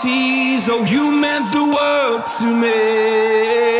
seas. Oh, you meant the world to me.